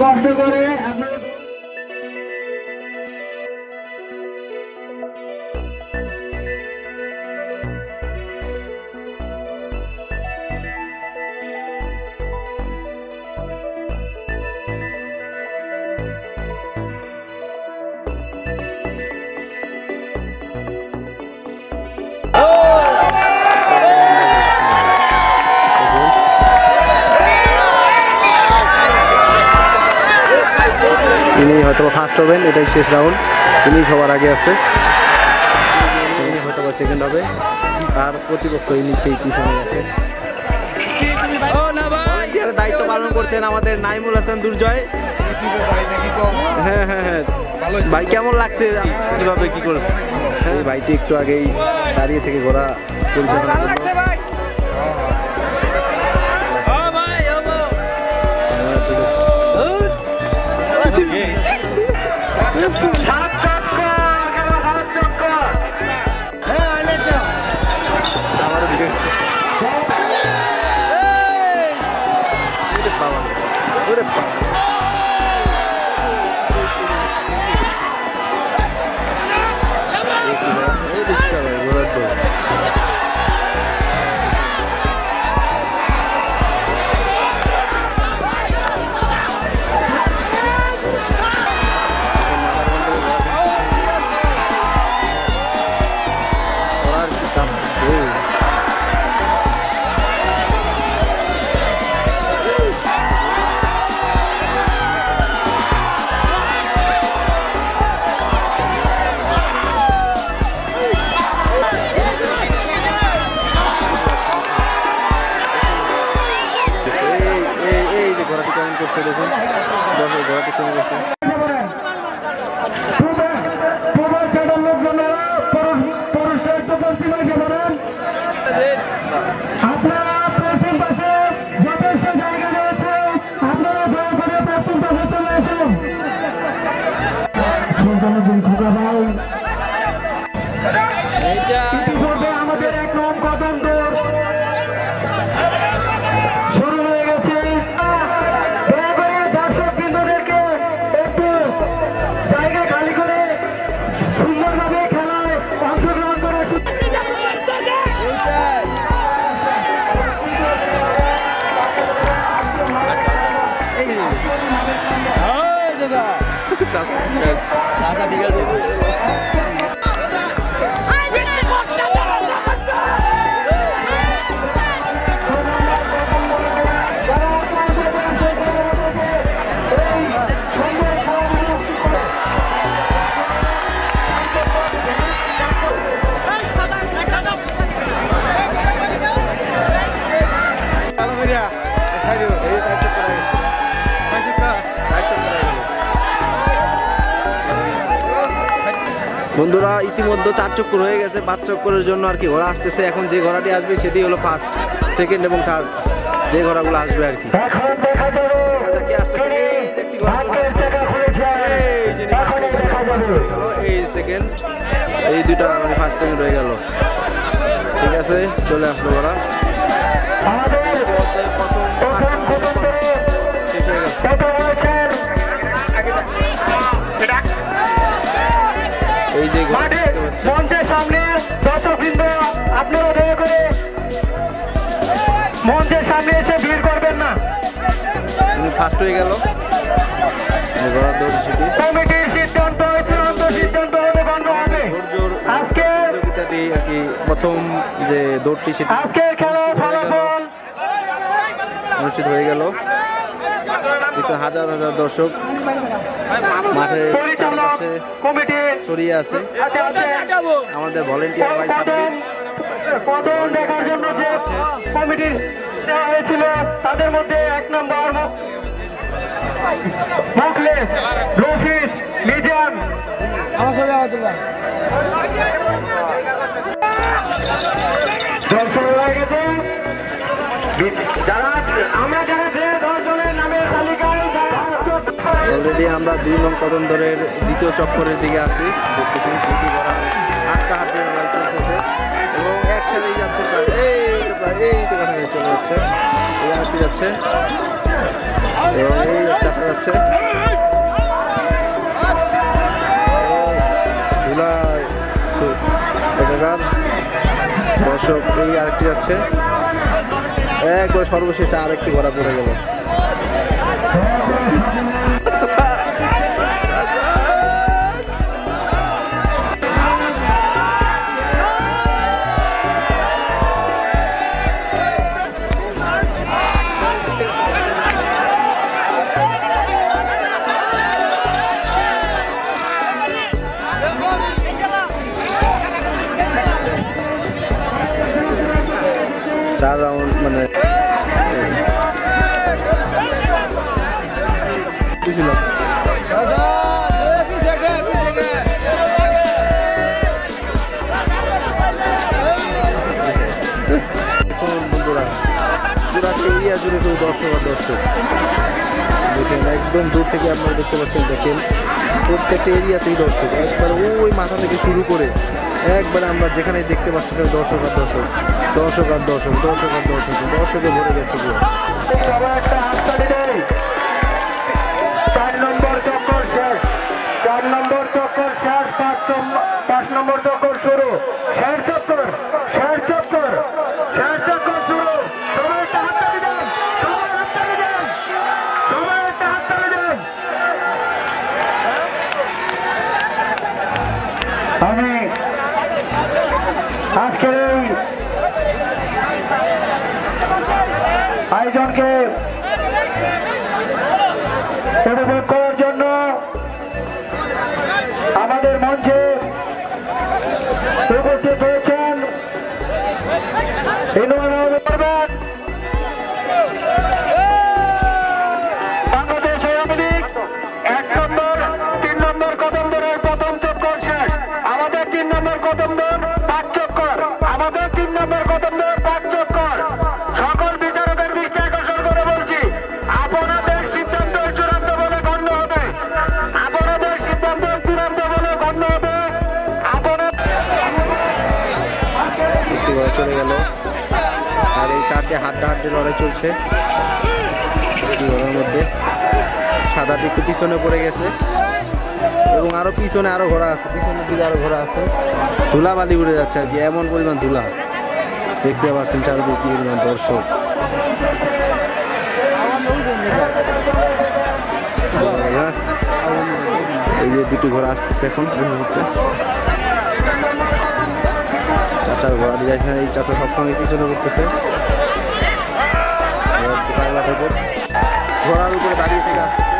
কষ্ট করে তিনি হয়তো ফার্স্ট হবেন এটাই শেষ রাউন্ড তিনি সবার আগে আছে। তিনি হয়তো সেকেন্ড হবে। আর প্রতিপক্ষ ইনি সেই পিছনে আছে। দায়িত্ব পালন করছেন আমাদের নাইমুল হাসান দুর্জয়। হ্যাঁ হ্যাঁ হ্যাঁ। ভাই কেমন লাগছে? কীভাবে কি করে? হ্যাঁ ভাইটি একটু আগেই দাঁড়িয়ে থেকে ঘোরা পরিচালনা balance. Good balance. দর্শক ঘোড়াটি কেমন গেছে বন্ধুরা ইতিমধ্যে চার চক্কর হয়ে গেছে পাঁচ চক্করের জন্য আর কি ঘোড়া আসতেছে। এখন যে ঘোড়াটি আসবে সেটি হলো ফার্স্ট সেকেন্ড এবং থার্ড যে ঘোড়াগুলো আসবে আর কি। আচ্ছা, এই সেকেন্ড এই দুটা মানে ফার্স্ট সেকেন্ড হয়ে গেল। ঠিক আছে চলে আসলো ঘোড়া। সামনে এসে ভিড় করবেন না। ফার্স্ট হয়ে গেল। কমিটির সিদ্ধান্ত চূড়ান্ত সিদ্ধান্ত হবে গণভাবে জোর আজকে আর কি প্রথম যে দৌড়টি সেটি খেলার ফলাফল অনুষ্ঠিত হয়ে গেল। কিন্তু হাজার হাজার দর্শক মাঠে পরিচালক চারপাশে কমিটি ছড়িয়ে আছে। আমাদের ভলেন্টিয়ার ভাই দেখার জন্য তাদের মধ্যে এক নম্বর মুখ- মুখলেস হয়ে গেছে। যারা আমরা যারা নামের আমরা দুই নং কদমদরের দ্বিতীয় চক্করের দিকে আছি। দেখতেছি আটটা হাটে লড়াই চলতেছে। এবং একসাথেই যাচ্ছে এই চলে যাচ্ছে। এই হাঁটতে যাচ্ছে। একাকার। দর্শক এই আরেকটি যাচ্ছে। একবার সর্বশেষে আরেকটি ঘোড়া পড়ে গেল। মানে কি এরিয়া জুড়ে শুধু দর্শক আর দর্শক। দেখেন, একদম দূর থেকে আপনারা দেখতে পাচ্ছেন, দেখেন প্রত্যেকটা এরিয়াতেই দর্শক। একবার ওই মাথা থেকে শুরু করে একবার আমরা যেখানে দেখতে পাচ্ছি দর্শক আর দর্শক দর্শক আর দর্শক দর্শক আর দর্শক, দর্শকে ভরে গেছে চার নম্বর চক্কর শেষ। পাঁচ নম্বর চক্কর শুরু। শেষ চক্কর শেষ চক্কর শুরু সবাই একটা হাততালি দেন সবাই হাততালি দেন সবাই একটা হাততালি দেন আমি আজকের এই আয়োজনকে উপভোগ করার জন্য আমাদের মঞ্চে উপস্থিত হয়েছেন ইনোয়ার গেল। আর এই চারটে হাড্ডা হাড্ডি লড়াই চলছে। মধ্যে। সাদাটি একটু পিছনে পড়ে গেছে। এবং আরও পিছনে আরও ঘোড়া আছে। পিছনের দিকে আরও ঘোড়া আছে। ধুলা বালি উড়ে যাচ্ছে আর কি। এমন পরিমাণ ধুলা। দেখতে পাচ্ছেন চারিদিকে পরিমাণ দর্শক। এই যে দুটি ঘোড়া আসতেছে এখন। মুহূর্তে। চাচার ঘোড়া দিয়ে যাচ্ছে এই চাচা সবসময় পিছনে করতেছে ঘোড়ার উপরে দাঁড়িয়ে থেকে আসতেছে।